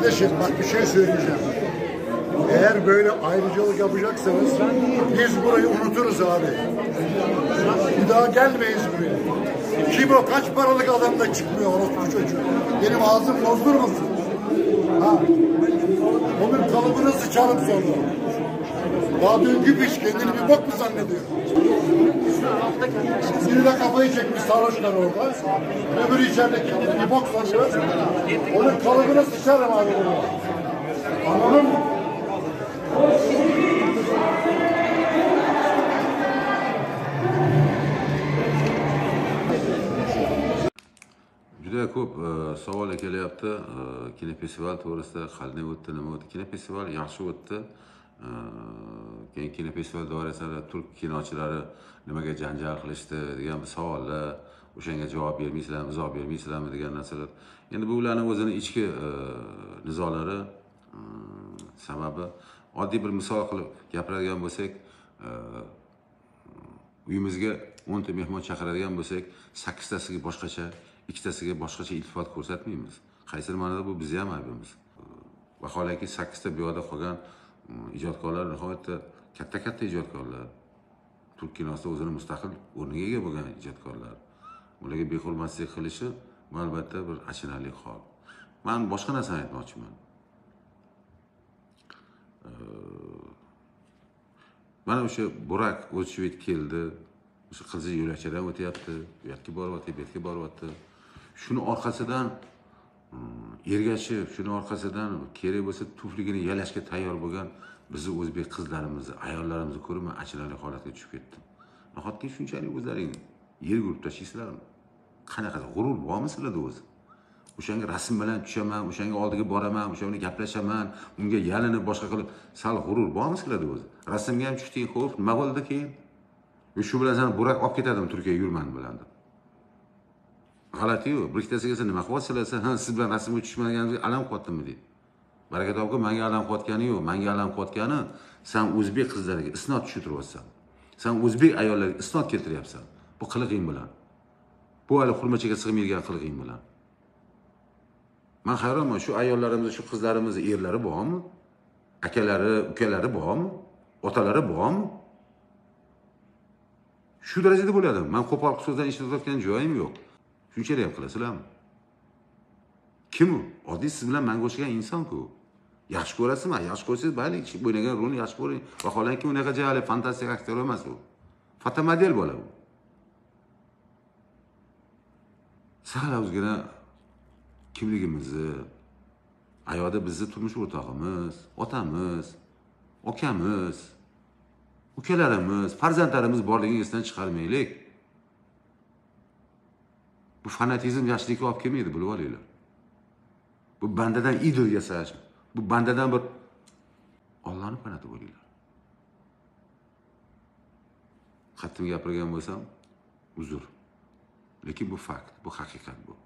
Kardeşim bak bir şey söyleyeceğim. Eğer böyle ayrıcalık yapacaksanız biz burayı unuturuz abi. Bir daha gelmeyiz buraya. Kim o? Kaç paralık adam da çıkmıyor orospu çocuğu. Benim ağzım bozdurmasın. Ha. Onun kalıbını sıçarım sonra. Daha dünkü piç kendini bir bok mu zannediyor? Biri de kafayı çekmiş sarhoşlar orada. Öbürü içeride kendini bir bok sanıyor. Onun kalıbını sıçarım abi bunu. Anladın mı? juda ko'p e, savollar kelyapti e, kinofestival to'g'risida qanday o'tdi nima o'tdi kinofestival yaxshi o'tdi keyin kinofestival doirasida turk kinochilari nimaga janjal qilishdi degan bir savollar o'shanga javob bermaysizlarmi izoh bermaysizlarmi degan narsalar. Endi bu ularni o'zini ichki nizolari sababi. Oddiy bir misol qilib gapiradigan bo'lsak uyimizga o'nta mehmon chaqiradigan bo'lsak sakkiztasiga boshqacha ikkitasiga boshqacha iltifot ko'rsatmaymiz. Qaysi ma'noda bu bizni ham aybimiz. Vaholanki sakkizta bu yoqda qolgan ijodkorlar nihoyatda katta katta ijodkorlar. Turk kinosida o'zini mustaqil o'rniga ega bo'lgan ijodkorlar. Ularga behurmatlik qilishi bu albatta bir achinarli hol. Man boshqa narsani aytmoqchiman. Mana o'sha burak o'zchivit keldi. O'sha qizil yo'lakchadan o'tyapti. U yoqqa boryapti bu yoqqa boryapti shuni orqasidan ergashib shuni orqasidan kerak bo'lsa tufligini yalashga tayyor bo'lgan bizni o'zbek qizlarimizni ayollarimizni ko'rib man achinarli holatga tushib ketdim. Nahotki shunchalik o'zlaringni yer urib tashlaysizlarmi qanaqa g'urur bormi sizlarda o'zi. O'shanga rasm bilan tushaman o'shanga oldiga boraman o'sha bilan gaplashaman unga yalinib boshqa qilib sal g'urur bormi sizlarda o'zi. Rasmga ham tushding xo'p nima bo'ldi keyin? Shu bilan sani burak olib ketadimi turkiyaga yurman bilan deb. G'alatiyu bir ikkitasiga kelsa nima qilyapsizlar desa ha siz bilan rasmga tushmaganingizga alam qilyaptimi deydi. Baraka topa manga alam qilayotgani yo'q manga alam qilayotgani san o'zbek qizlariga isnot tushuntiryapsan san o'zbek ayollariga isnot keltiryapsan. Bu qilig'ing bilan. Bu hali xurmachaga sig'maydigan qilig'ing bilan. Man hayronman shu ayollarimizni shu qizlarimizni erlari bormi? Akalari ukalari bormi? Otalari bormi? Shu darajada bo'ladi man qo'pol so'zdan ishlatayotgan joyim yo'q. Shunchalik ham qilasizlarmi kim u? Oddiy siz bilan manga o'xshagan insonku. Yaxshi ko'rasizmi? Yaxshi ko'rsangiz mayli o'ynagan rolni yaxshi ko'ring. Vaholanki unaqa jali fantastik aktyor emas u. Fotomodel bola u. Sal ozgina kimligimizni ayoda bizni turmush o'rtog'imiz otamiz akamiz ukalarimiz farzandlarimiz borligini esdan chiqarmaylik. Bu fanatizm yaxshilikka olib kelmaydi bilib olinglar. Bu bandadan idol yasash bu bandadan bir ollohni fanati bo'linglar. Qattiq gapirgan bo'lsam uzr. Lekin bu fakt bu haqiqat bu.